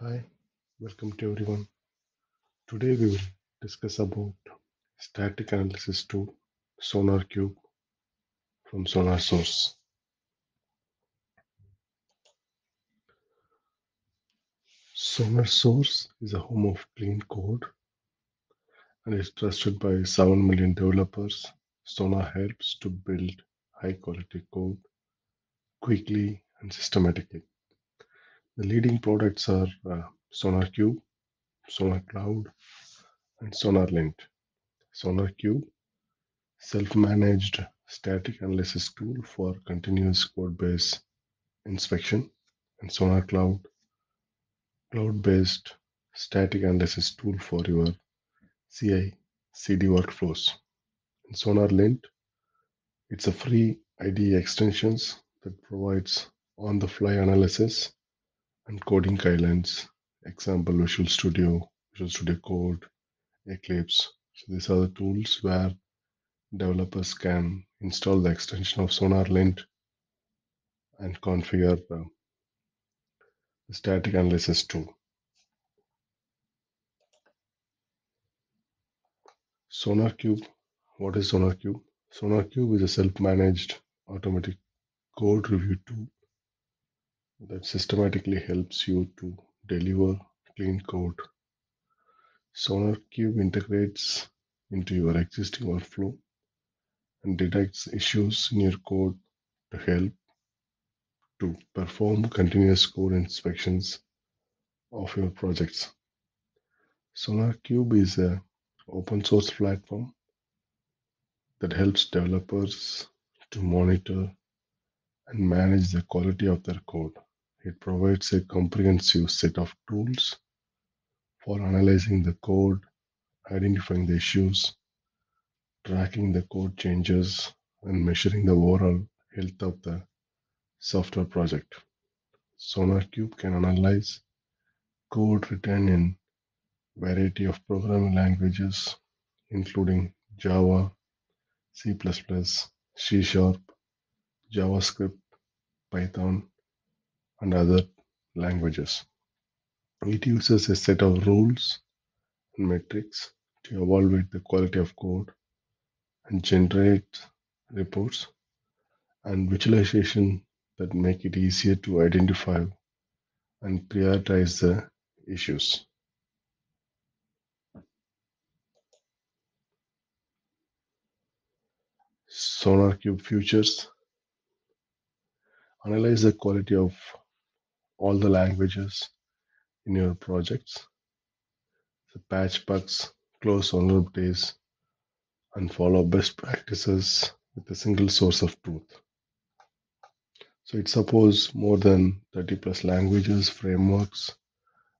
Hi, welcome to everyone. Today we will discuss about static analysis tool SonarQube from Sonar Source. Sonar Source is a home of clean code and is trusted by 7 million developers. Sonar helps to build high quality code quickly and systematically. The leading products are uh, SonarQube, Sonar Cloud, and Sonar Lint. Sonar Cube, self managed static analysis tool for continuous code base inspection, and Sonar Cloud, cloud based static analysis tool for your CI CD workflows. And Sonar Lint, it's a free IDE extensions that provides on the fly analysis and coding guidelines. Example Visual Studio, Visual Studio Code, Eclipse. So these are the tools where developers can install the extension of Sonar Lint and configure the static analysis tool. SonarQube. What is SonarQube? SonarQube is a self-managed automatic code review tool that systematically helps you to deliver clean code. SonarQube integrates into your existing workflow and detects issues in your code to help to perform continuous code inspections of your projects. SonarQube is a open source platform that helps developers to monitor and manage the quality of their code. It provides a comprehensive set of tools for analyzing the code, identifying the issues, tracking the code changes, and measuring the overall health of the software project. SonarQube can analyze code written in variety of programming languages, including Java, C++, C Sharp, JavaScript, Python, and other languages. It uses a set of rules and metrics to evaluate the quality of code and generate reports and visualization that make it easier to identify and prioritize the issues. SonarQube features analyze the quality of all the languages in your projects, so patch bugs, close vulnerabilities, and follow best practices with a single source of truth. So it supports more than 30 plus languages, frameworks,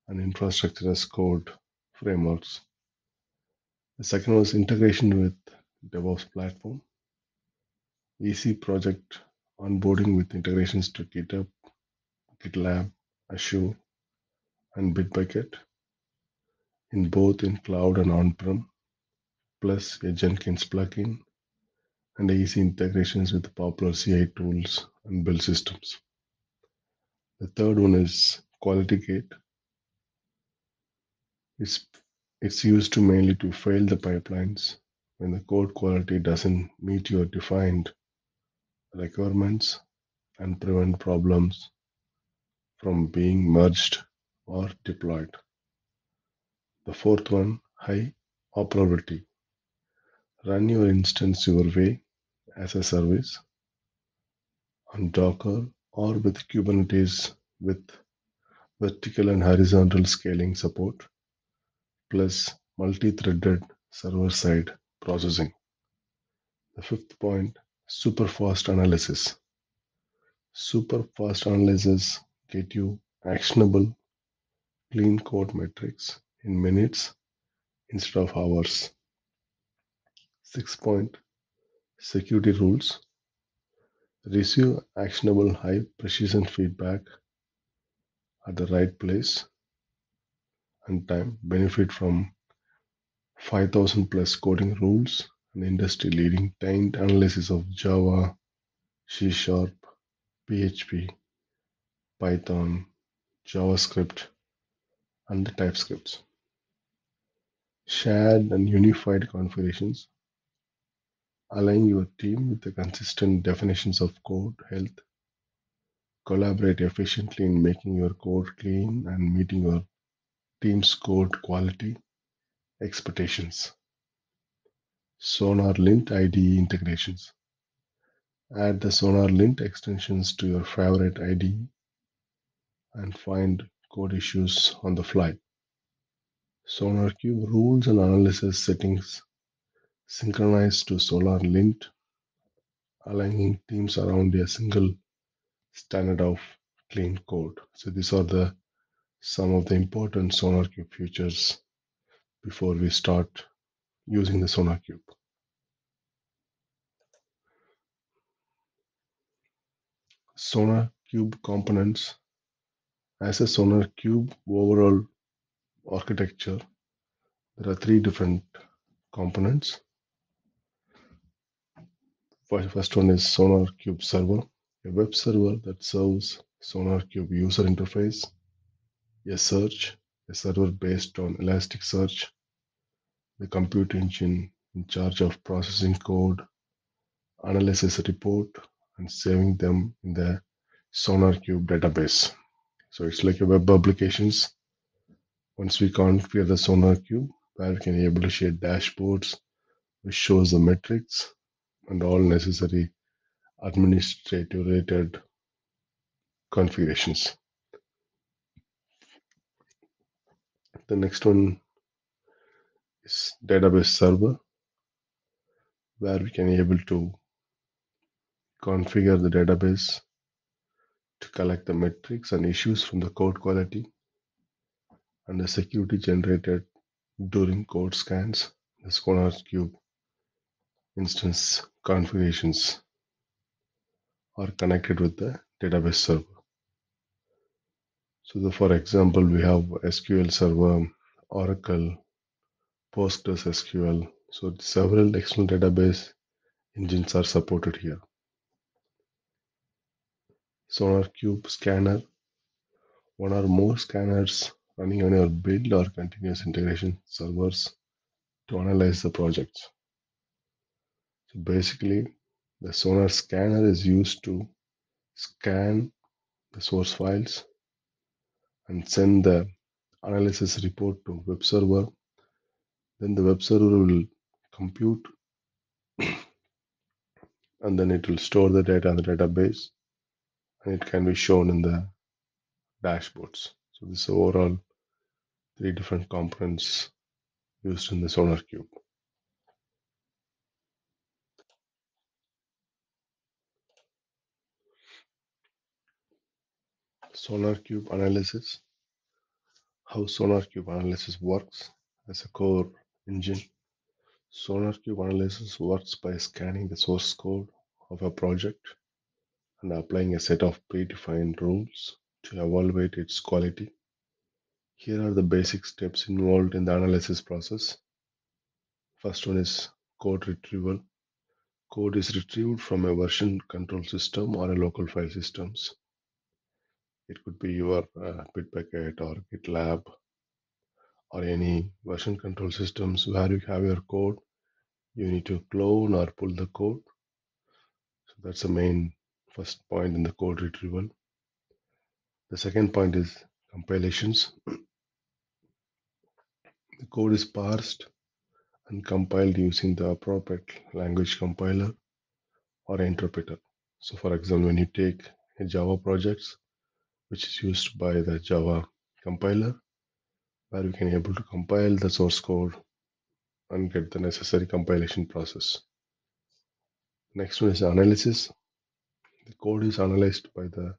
and infrastructure as code frameworks. The second was integration with DevOps platform, easy project onboarding with integrations to GitHub, GitLab, Azure, and Bitbucket in both in cloud and on-prem, plus a Jenkins plugin and easy integrations with popular CI tools and build systems. The third one is Quality Gate. It's, it's used to mainly to fail the pipelines when the code quality doesn't meet your defined requirements and prevent problems from being merged or deployed. The fourth one, high operability. Run your instance your way as a service on Docker or with Kubernetes with vertical and horizontal scaling support, plus multi-threaded server-side processing. The fifth point, super fast analysis. Super fast analysis get you actionable clean code metrics in minutes instead of hours. Six point, security rules. Receive actionable high precision feedback at the right place and time. Benefit from 5000 plus coding rules and industry leading taint analysis of Java, C Sharp, PHP, Python, JavaScript, and the TypeScripts. Shared and unified configurations align your team with the consistent definitions of code health. Collaborate efficiently in making your code clean and meeting your team's code quality expectations. Sonar Lint IDE integrations. Add the Sonar Lint extensions to your favorite IDE and find code issues on the fly. SonarQube rules and analysis settings synchronized to Sonar Lint, aligning teams around a single standard of clean code. So these are the some of the important SonarQube features before we start using the SonarQube. SonarQube components as a SonarQube overall architecture, there are three different components. First one is SonarQube server, a web server that serves SonarQube user interface, a search, a server based on Elasticsearch, the compute engine in charge of processing code, analysis report, and saving them in the SonarQube database. So it's like a web applications. Once we configure the SonarQube, where we can able to share dashboards, which shows the metrics and all necessary administrative related configurations. The next one is database server, where we can able to configure the database to collect the metrics and issues from the code quality and the security generated during code scans. The SonarQube instance configurations are connected with the database server. So, the, for example, we have SQL Server, Oracle, PostgreSQL. So, several external database engines are supported here. SonarQube scanner, one or more scanners running on your build or continuous integration servers to analyze the projects. So basically, the Sonar scanner is used to scan the source files and send the analysis report to web server. Then the web server will compute and then it will store the data in the database and it can be shown in the dashboards. So this overall three different components used in the sonar cube. SonarQube. SonarQube analysis. How SonarQube analysis works as a core engine. SonarQube analysis works by scanning the source code of a project and applying a set of predefined rules to evaluate its quality. Here are the basic steps involved in the analysis process. First one is code retrieval. Code is retrieved from a version control system or a local file systems. It could be your uh, Bitbucket or GitLab or any version control systems where you have your code. You need to clone or pull the code. So that's the main first point in the code retrieval. The second point is compilations. The code is parsed and compiled using the appropriate language compiler or interpreter. So for example, when you take a Java projects, which is used by the Java compiler, where we can able to compile the source code and get the necessary compilation process. Next one is analysis. The code is analyzed by the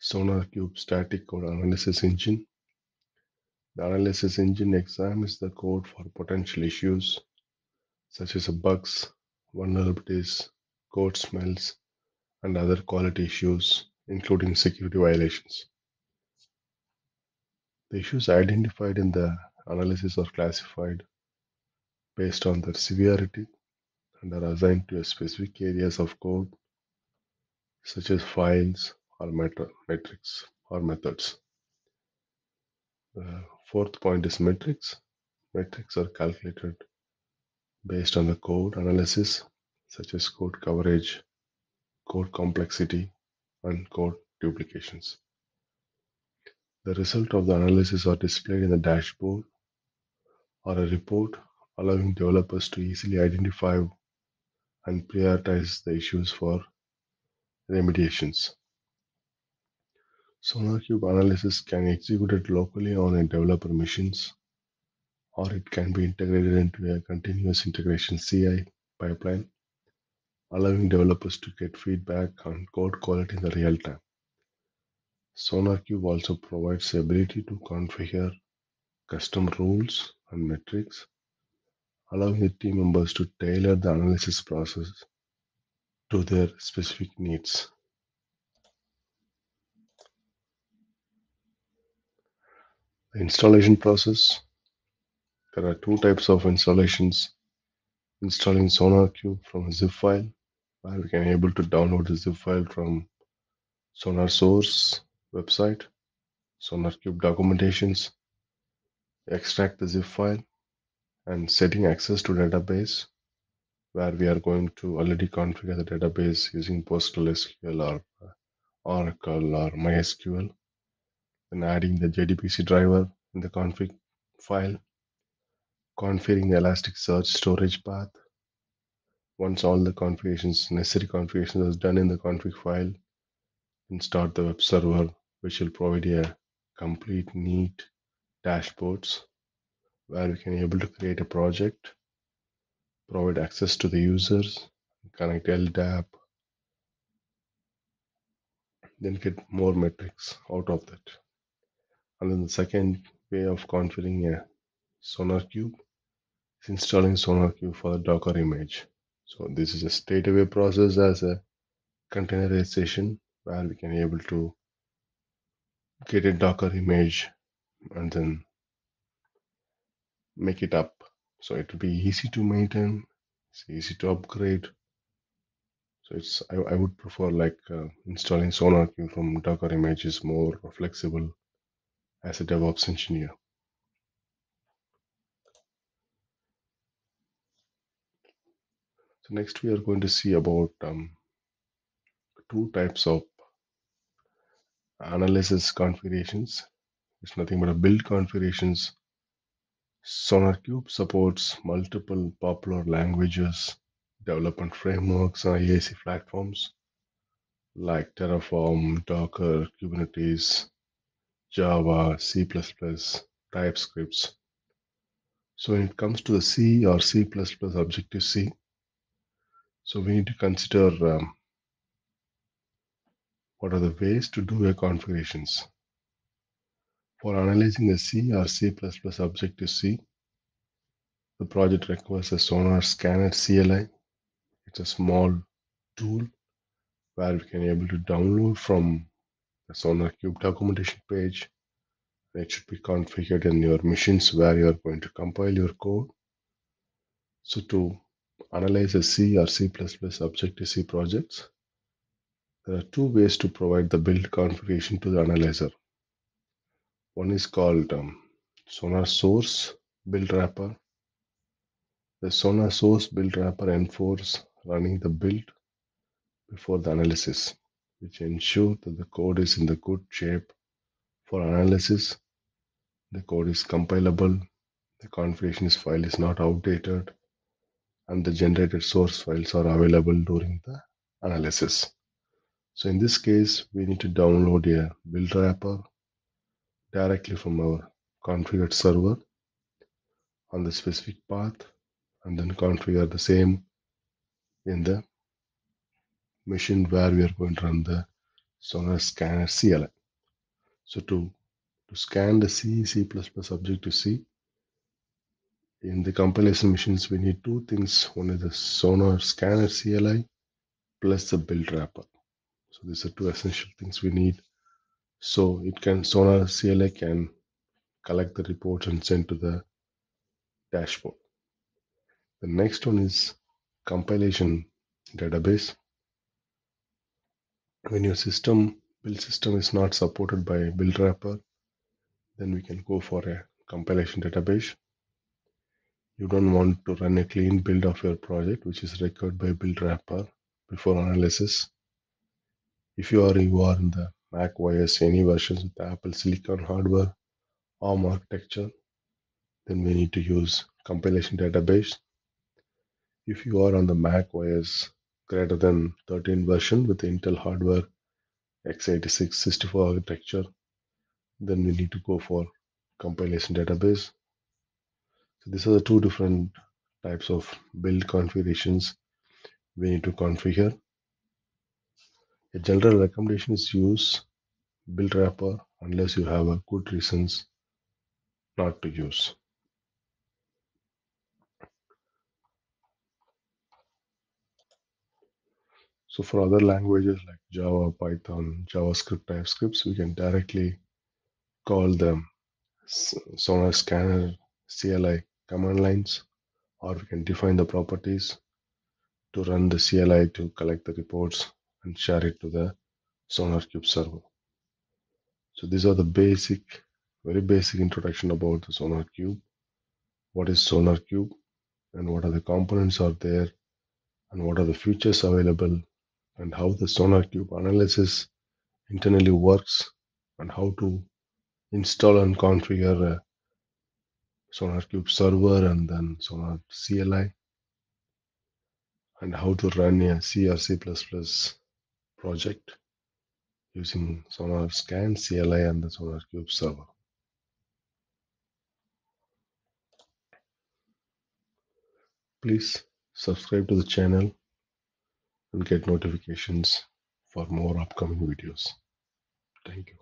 SonarQube static code analysis engine. The analysis engine examines the code for potential issues such as bugs, vulnerabilities, code smells, and other quality issues, including security violations. The issues identified in the analysis are classified based on their severity and are assigned to specific areas of code such as files or metrics or methods. The Fourth point is metrics. Metrics are calculated based on the code analysis, such as code coverage, code complexity, and code duplications. The result of the analysis are displayed in the dashboard or a report, allowing developers to easily identify and prioritize the issues for remediations. SonarQube analysis can be executed locally on a developer machines, or it can be integrated into a continuous integration CI pipeline, allowing developers to get feedback on code quality in the real time. SonarQube also provides the ability to configure custom rules and metrics, allowing the team members to tailor the analysis process to their specific needs. The installation process. There are two types of installations. Installing SonarQube from a zip file, where we can able to download the zip file from Sonar Source website, SonarQube documentations, extract the zip file, and setting access to database, where we are going to already configure the database using PostgreSQL or uh, Oracle or MySQL then adding the JDBC driver in the config file, configuring the Elasticsearch storage path. Once all the configurations, necessary configurations is done in the config file, then start the web server, which will provide a complete neat dashboards where we can able to create a project, provide access to the users, connect LDAP, then get more metrics out of that. And then the second way of configuring a SonarQube is installing SonarQube for the Docker image. So this is a state away process as a containerization where we can able to get a Docker image and then make it up. So it will be easy to maintain, it's easy to upgrade. So it's I, I would prefer like uh, installing SonarQube from Docker image is more flexible as a DevOps engineer. So next we are going to see about um, two types of analysis configurations. It's nothing but a build configurations. SonarQube supports multiple popular languages, development frameworks, and IAC platforms like Terraform, Docker, Kubernetes, Java, C++, TypeScript. So when it comes to the C or C++ Objective-C, so we need to consider um, what are the ways to do a configurations. For analyzing a C or C++ Objective-C, the project requires a Sonar Scanner CLI. It's a small tool where we can able to download from the SonarQube documentation page. It should be configured in your machines where you are going to compile your code. So to analyze a C or C++ Objective-C projects, there are two ways to provide the build configuration to the analyzer. One is called um, Sonar Source Build Wrapper. The Sonar Source Build Wrapper enforces running the build before the analysis which ensure that the code is in the good shape for analysis. The code is compilable, the configuration file is not outdated, and the generated source files are available during the analysis. So in this case, we need to download a build wrapper directly from our configured server on the specific path and then configure the same in the machine where we are going to run the Sonar Scanner CLI. So to, to scan the C, C++ Objective-C, in the compilation machines, we need two things. One is the Sonar Scanner CLI plus the build wrapper. So these are two essential things we need. So it can Sonar CLI can collect the reports and send to the dashboard. The next one is compilation database when your system build system is not supported by build wrapper then we can go for a compilation database. You don't want to run a clean build of your project, which is required by build wrapper before analysis. If you are you are in the Mac OS any versions with Apple Silicon hardware ARM architecture, then we need to use compilation database. If you are on the Mac OS greater than 13 version with Intel hardware x86 64 architecture, then we need to go for compilation database. So these are the two different types of build configurations we need to configure. A general recommendation is use build wrapper unless you have a good reasons not to use. So for other languages like Java, Python, JavaScript, TypeScripts, we can directly call them Sonar Scanner CLI command lines, or we can define the properties to run the CLI to collect the reports and share it to the SonarQube server. So these are the basic, very basic introduction about the SonarQube. What is SonarQube and what are the components are there? And what are the features available? And how the SonarQube analysis internally works? And how to install and configure a SonarQube server and then Sonar CLI and how to run a C or C++ project using Sonar Scan, CLI and the SonarQube server. Please subscribe to the channel and get notifications for more upcoming videos. Thank you.